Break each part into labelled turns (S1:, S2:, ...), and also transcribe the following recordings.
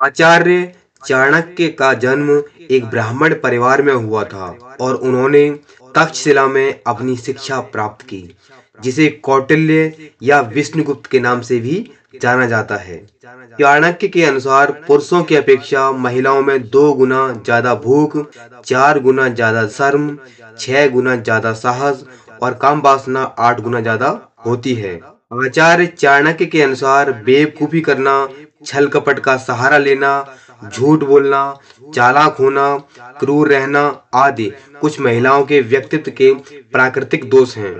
S1: आचार्य चाणक्य का जन्म एक ब्राह्मण परिवार में हुआ था और उन्होंने तक्षशिला में अपनी शिक्षा प्राप्त की, जिसे कौटिल्य या विष्णुगुप्त के नाम से भी जाना जाता है। चाणक्य के अनुसार पुरुषों की अपेक्षा महिलाओं में दो गुना ज़्यादा भूख, चार गुना ज़्यादा शर्म, छह गुना ज़्यादा साहस और काम वासना आठ गुना ज़्यादा होती है। आचार्य चाणक्य के अनुसार बेवकूफ़ी करना छल कपट का सहारा लेना, झूठ बोलना, चालाक होना, क्रूर रहना आदि कुछ महिलाओं के व्यक्तित्व के प्राकृतिक दोष हैं।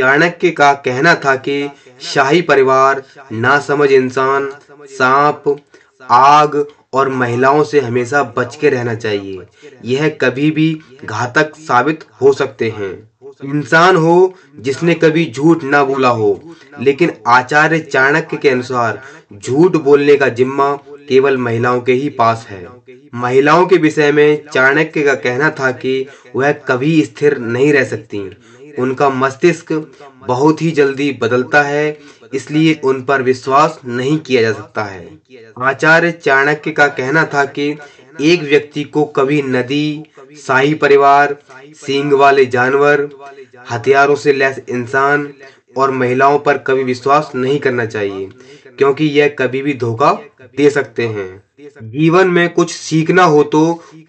S1: चाणक्य का कहना था कि शाही परिवार, नासमझ इंसान, सांप, आग और महिलाओं से हमेशा बच के रहना चाहिए। यह कभी भी घातक साबित हो सकते हैं। इंसान हो जिसने कभी झूठ ना बोला हो, लेकिन आचार्य चाणक्य के अनुसार झूठ बोलने का जिम्मा केवल महिलाओं के ही पास है। महिलाओं के विषय में चाणक्य का कहना था कि वह कभी स्थिर नहीं रह सकती। उनका मस्तिष्क बहुत ही जल्दी बदलता है इसलिए उन पर विश्वास नहीं किया जा सकता है। आचार्य चाणक्य का कहना था कि एक व्यक्ति को कभी नदी शाही परिवार सींग वाले जानवर हथियारों से लैस इंसान और महिलाओं पर कभी विश्वास नहीं करना चाहिए क्योंकि यह कभी भी धोखा दे सकते हैं। जीवन में कुछ सीखना हो तो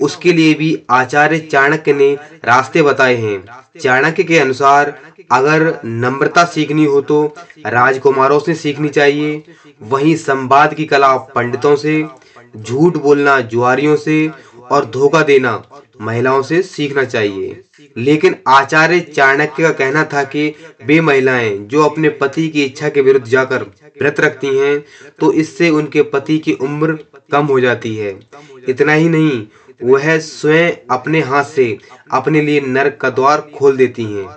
S1: उसके लिए भी आचार्य चाणक्य ने रास्ते बताए हैं। चाणक्य के अनुसार, अगर नम्रता सीखनी हो तो राजकुमारों से सीखनी चाहिए। वहीं संवाद की कला पंडितों से, झूठ बोलना जुआरियों से और धोखा देना महिलाओं से सीखना चाहिए। लेकिन आचार्य चाणक्य का कहना था कि वे महिलाएँ जो अपने पति की इच्छा के विरुद्ध जाकर व्रत रखती हैं तो इससे उनके पति की उम्र कम हो जाती है। इतना ही नहीं, वह स्वयं अपने हाथ से अपने लिए नरक का द्वार खोल देती हैं,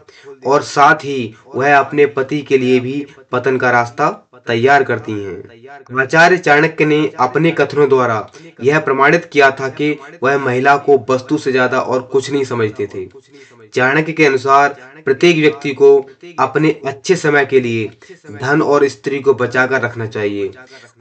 S1: और साथ ही वह अपने पति के लिए भी पतन का रास्ता तैयार करती हैं। आचार्य चाणक्य ने अपने कथनों द्वारा यह प्रमाणित किया था कि वह महिला को वस्तु से ज़्यादा और कुछ नहीं समझते थे। चाणक्य के अनुसार प्रत्येक व्यक्ति को अपने अच्छे समय के लिए धन और स्त्री को बचाकर रखना चाहिए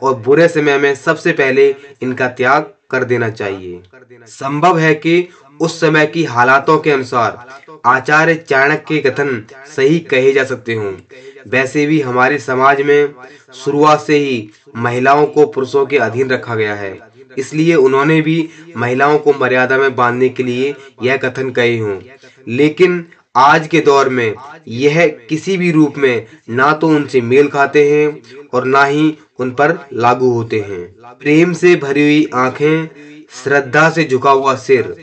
S1: और बुरे समय में सबसे पहले इनका त्याग कर देना चाहिए। संभव है कि उस समय की हालातों के अनुसार आचार्य चाणक्य के कथन सही कहे जा सकते हों। वैसे भी हमारे समाज में शुरुआत से ही महिलाओं को पुरुषों के अधीन रखा गया है। इसलिए उन्होंने भी महिलाओं को मर्यादा में बांधने के लिए यह कथन कहे हों। लेकिन आज के दौर में यह किसी भी रूप में ना तो उनसे मेल खाते हैं और ना ही उन पर लागू होते हैं। प्रेम से भरी हुई आँखें श्रद्धा से झुका हुआ सिर,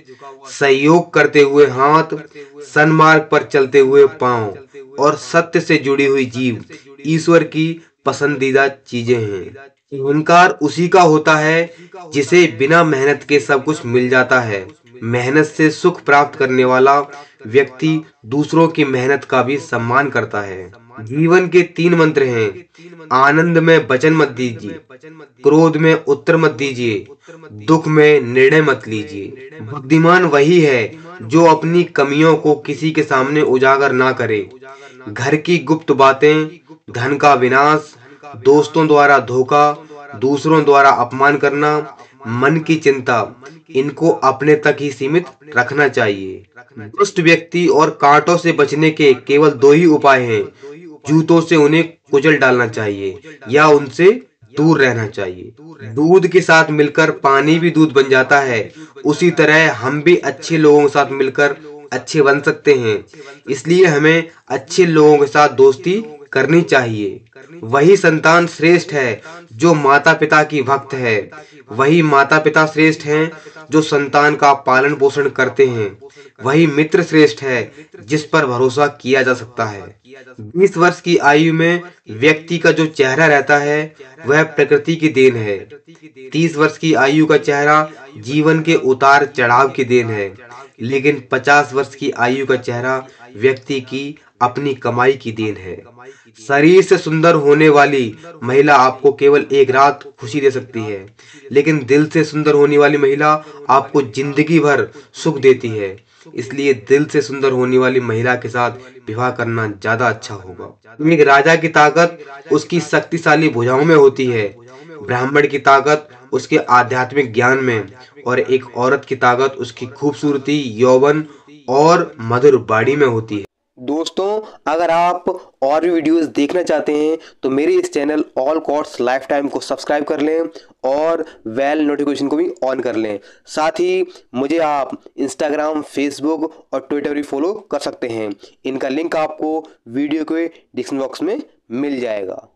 S1: सहयोग करते हुए हाथ, सन्मार्ग पर चलते हुए पाँव और सत्य से जुड़ी हुई जीव ईश्वर की पसंदीदा चीज़ें हैं। अहंकार उसी का होता है जिसे बिना मेहनत के सब कुछ मिल जाता है। मेहनत से सुख प्राप्त करने वाला व्यक्ति दूसरों की मेहनत का भी सम्मान करता है। जीवन के तीन मंत्र हैं। आनंद में वचन मत दीजिए। क्रोध में उत्तर मत दीजिए। दुख में निर्णय मत लीजिए। बुद्धिमान वही है जो अपनी कमियों को किसी के सामने उजागर ना करे। घर की गुप्त बातें, धन का विनाश, दोस्तों द्वारा धोखा, दूसरों द्वारा अपमान करना, मन की चिंता, इनको अपने तक ही सीमित रखना चाहिए। दुष्ट व्यक्ति और कांटों से बचने के केवल दो ही उपाय हैं। जूतों से उन्हें कुचल डालना चाहिए या उनसे दूर रहना चाहिए। दूध के साथ मिलकर पानी भी दूध बन जाता है। उसी तरह हम भी अच्छे लोगों के साथ मिलकर अच्छे बन सकते हैं। इसलिए हमें अच्छे लोगों के साथ दोस्ती करनी चाहिए। वही संतान श्रेष्ठ है, जो माता पिता की भक्त है। वही माता पिता श्रेष्ठ हैं, जो संतान का पालन पोषण करते हैं। वही मित्र श्रेष्ठ है, जिस पर भरोसा किया जा सकता है। बीस वर्ष की आयु में व्यक्ति का जो चेहरा रहता है, वह प्रकृति की देन है। तीस वर्ष की आयु का चेहरा जीवन के उतार चढ़ाव की देन है। लेकिन पचास वर्ष की आयु का चेहरा व्यक्ति की अपनी कमाई की देन है। शरीर से सुंदर होने वाली महिला आपको केवल एक रात खुशी दे सकती है, लेकिन दिल से सुंदर होने वाली महिला आपको ज़िंदगी भर सुख देती है। इसलिए दिल से सुंदर होने वाली महिला के साथ विवाह करना ज़्यादा अच्छा होगा। एक राजा की ताकत उसकी शक्तिशाली भुजाओं में होती है। ब्राह्मण की ताकत उसके आध्यात्मिक ज्ञान में और एक औरत की ताकत उसकी खूबसूरती, यौवन और मधुर बाड़ी में होती है। दोस्तों, अगर आप और भी वीडियोस देखना चाहते हैं तो मेरे इस channel all course life time को सब्सक्राइब कर लें और वेल नोटिफिकेशन को भी ऑन कर लें। साथ ही मुझे आप इंस्टाग्राम फेसबुक और ट्विटर भी फॉलो कर सकते हैं। इनका लिंक आपको वीडियो के डिस्क्रिप्शन बॉक्स में मिल जाएगा।